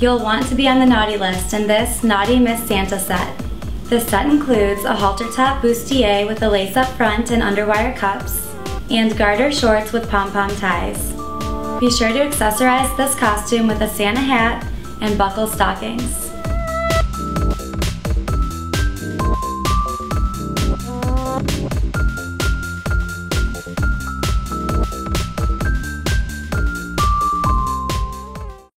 You'll want to be on the naughty list in this Naughty Miss Santa set. The set includes a halter top bustier with a lace up front and underwire cups, and garter shorts with pom-pom ties. Be sure to accessorize this costume with a Santa hat and buckle stockings.